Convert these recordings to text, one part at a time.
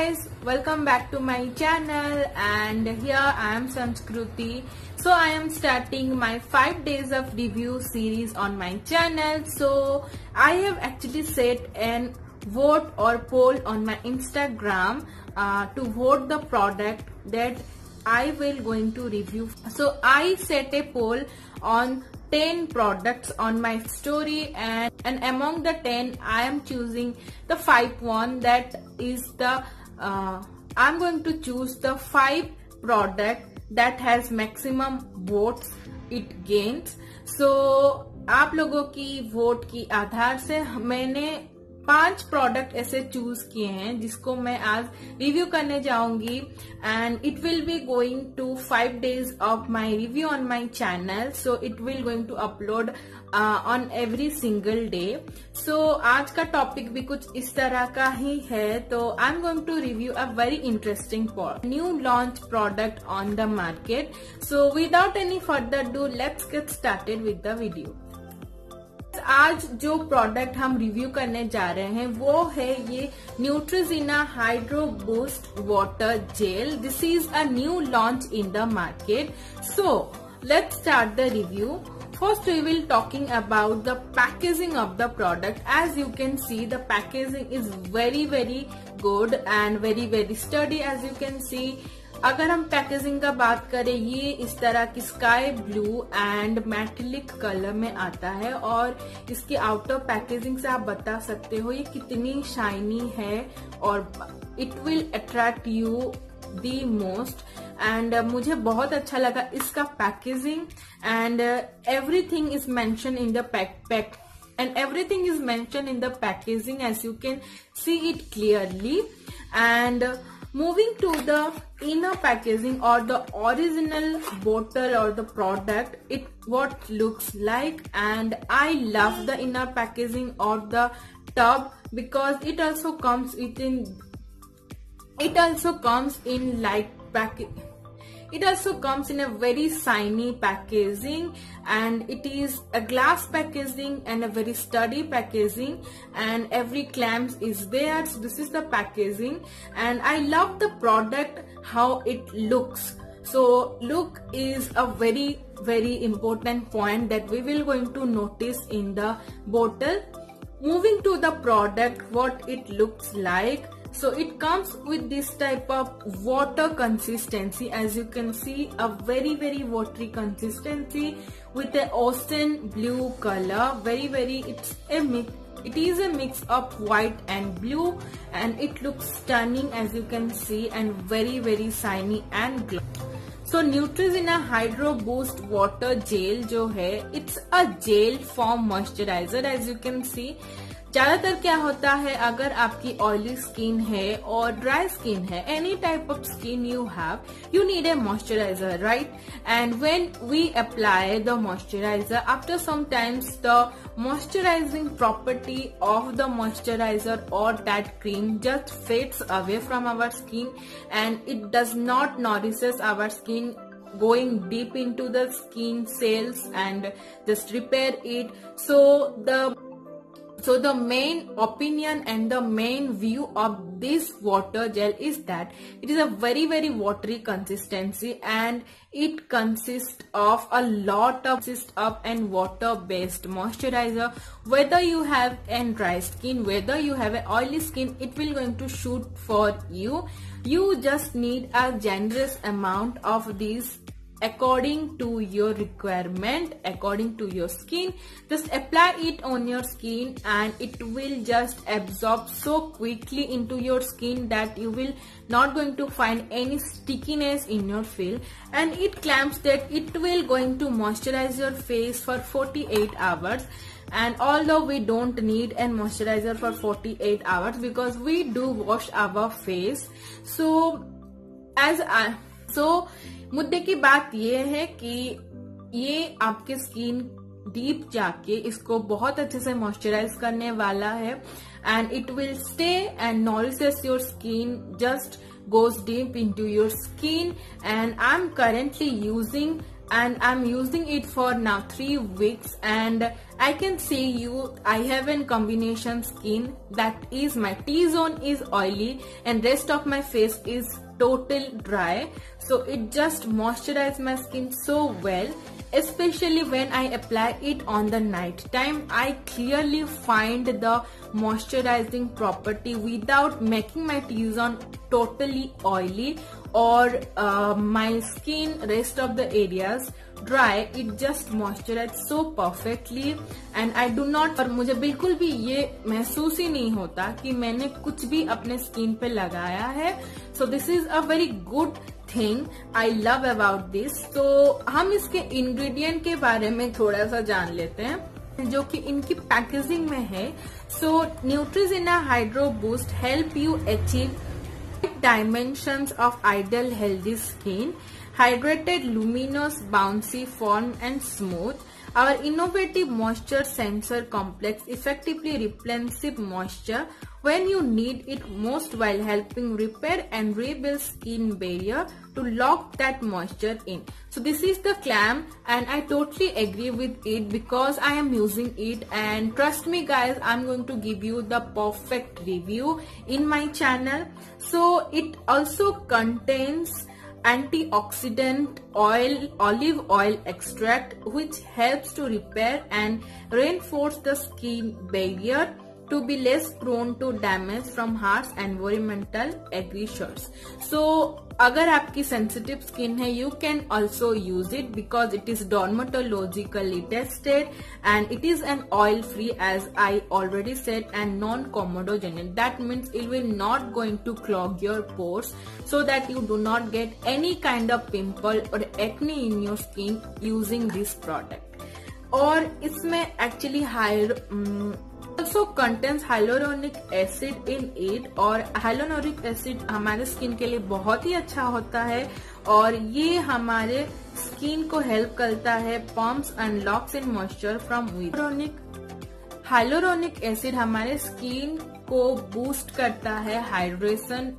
guys, welcome back to my channel and here I am Sanskruti. So I am starting my 5 days of review series on my channel. So I have actually set an vote or poll on my Instagram uh, to vote the product that I will going to review. So I set a poll on 10 products on my story and, and among the 10 I am choosing the 5 one that is the uh, I'm going to choose the 5 product that has maximum votes it gains. So आप लोगों की vote की आधार से मैंने पाँच product ऐसे choose किए हैं जिसको मैं आज रिव्यू करने जाऊँगी. And it will be going to five days of my review on my channel so it will going to upload on every single day so आज का टॉपिक भी कुछ इस तरह का ही है तो I am going to review a very interesting new launch product on the market so without any further do let's get started with the video आज जो प्रोडक्ट हम रिव्यू करने जा रहे हैं, वो है ये Neutrogena hydro boost water gel this is a new launch in the market so let's start the review First we will talking about the packaging of the product. As you can see the packaging is very very good and very very sturdy as you can see अगर हम packaging का बात करें ये इस तरह की sky blue and metallic colour में आता है और इसकी आउटर पैकेजिंग से आप बता सकते हो ये कितनी शाइनी है और it will attract you the most and मुझे बहुत अच्छा लगा इसका packaging and everything is mention in the pack pack and everything is mentioned in the packaging as you can see it clearly and uh, moving to the inner packaging or the original bottle or the product it what looks like and i love the inner packaging of the tub because it also comes within it also comes in like package it also comes in a very shiny packaging and it is a glass packaging and a very sturdy packaging and every clamps is there. So this is the packaging and I love the product how it looks. So look is a very very important point that we will going to notice in the bottle. Moving to the product what it looks like so it comes with this type of water consistency. As you can see a very very watery consistency with a ocean blue color. Very very it's a mix it is a mix of white and blue and it looks stunning as you can see and very very shiny and glow so Neutrogena Hydro Boost Water Gel जो है it's a gel form moisturizer as you can see ज़्यादातर क्या होता है, अगर आपकी oily skin है और ड्राई स्किन है any type of skin you have you need a moisturiser right and when we apply the moisturiser after some times the moisturising property of the moisturiser और that cream just fades away from our skin and it does not nourishes our skin going deep into the skin cells and just repair it. So, the so the main opinion and the main view of this water gel is that it is a very very watery consistency and it consists of a lot of consist of an water based moisturizer. Whether you have a dry skin whether you have an oily skin it will going to shoot for you. You just need a generous amount of these according to your requirement according to your skin. Just apply it on your skin and it will just absorb so quickly into your skin that you will not going to find any stickiness in your feel. And it claims that it will going to moisturize your face for 48 hours. And although we don't need a moisturizer for 48 hours because we do wash our face. So as I so मुद्दे की बात यह है कि ये आपके skin deep जाके इसको बहुत अच्छे से मॉइस्चराइज करने वाला है and it will stay and nourishes your skin just goes deep into your skin and I am currently using and I'm using it for now 3 weeks and I can say you I have a combination skin that is my T-zone is oily and rest of my face is total dry. So it just moisturize my skin so well especially when I apply it on the night time. I clearly find the moisturizing property without making my T-zone totally oily or uh, my skin rest of the areas dry it just moisturize so perfectly and I not और मुझे बिल्कुल भी ये महसूस ही नहीं होता कि मैंने कुछ भी अपने स्किन पे लगाया है। So this is a very good thing I love about this तो हम इसके इंग्रेडिएंट के बारे में थोड़ा सा जान लेते हैं जो कि इनकी पैकेजिंग में है। So Neutrogena hydro boost help you achieve dimensions of ideal healthy skin, hydrated, luminous, bouncy, firm and smooth. Our innovative moisture sensor complex effectively replenishes moisture when you need it most while helping repair and rebuild skin barrier to lock that moisture in. So this is the clam and I totally agree with it because I am using it and trust me guys I'm going to give you the perfect review in my channel. So it also contains antioxidant oil olive oil extract which helps to repair and reinforce the skin barrier to be less prone to damage from harsh environmental aggressors. So अगर आपकी sensitive skin है you can also use it because it is dermatologically tested and it is an oil free as I already said and non-comedogenic. That means it will not going to clog your pores so that you do not get any kind of pimple or acne in your skin using this product. और इसमें actually higher also contains hyaluronic acid in it और hyaluronic acid हमारे skin के लिए बहुत ही अच्छा होता है और ये हमारे स्किन को हेल्प करता है pumps and locks in moisture from hyaluronic hyaluronic acid हमारे स्किन को बूस्ट करता है हाइड्रेशन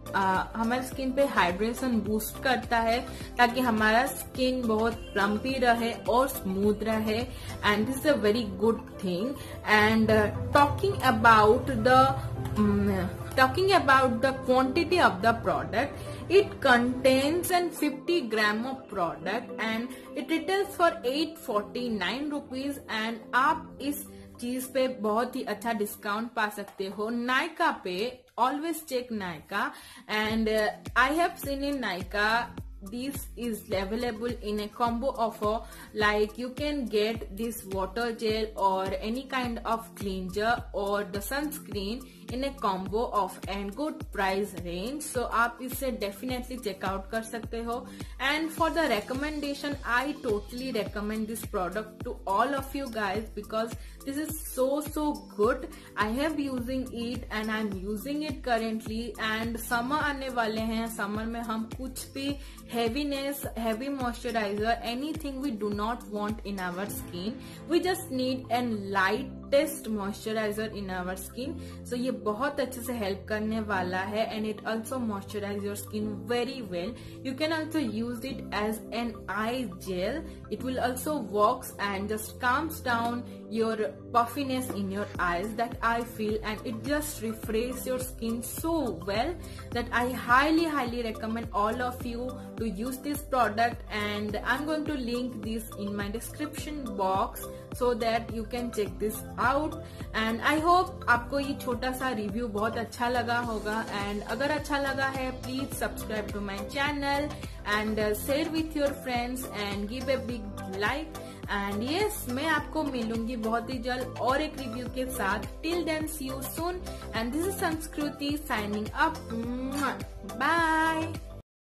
हमारे स्किन पे हाइड्रेशन बूस्ट करता है ताकि हमारा स्किन बहुत प्लम्पी रहे और स्मूथ रहे and this a very good thing and talking about the talking about the quantity of the product it contains an fifty gram of product and it return for eight forty and आप इस चीज़ पे बहुत ही अच्छा discount पा सकते हो नायका पे always check Nykaa and I have seen in Nykaa this is available in a combo offer like you can get this water gel or any kind of cleanser or the sunscreen in a combo of and good price range so आप इसे definitely check out कर सकते हो. And for the recommendation I totally recommend this product to all of you guys because this is so so good I have using it and I am using it currently and summer आने वाले हैं. Summer में हम कुछ भी heaviness heavy moisturiser any thing we do not want in our skin we just need an light test moisturiser in our skin so ये बहुत अच्छे से हेल्प करने वाला है and it also moisturise your skin very well you can also use it as an eye gel it will also work and just calms down your puffiness in your eyes that I feel and it just refreshes your skin so well that I highly highly recommend all of you to use this product and I'm going to link this in my description box so that you can check this out and I hope आपको ये छोटा सा review बहुत अच्छा लगा होगा and अगर अच्छा लगा है please subscribe to my channel And share with your friends and give a big like and yes मैं आपको मिलूँगी बहुत ही जल्द और एक रिव्यू के साथ. Till then see you soon and this is Sanskriti signing up bye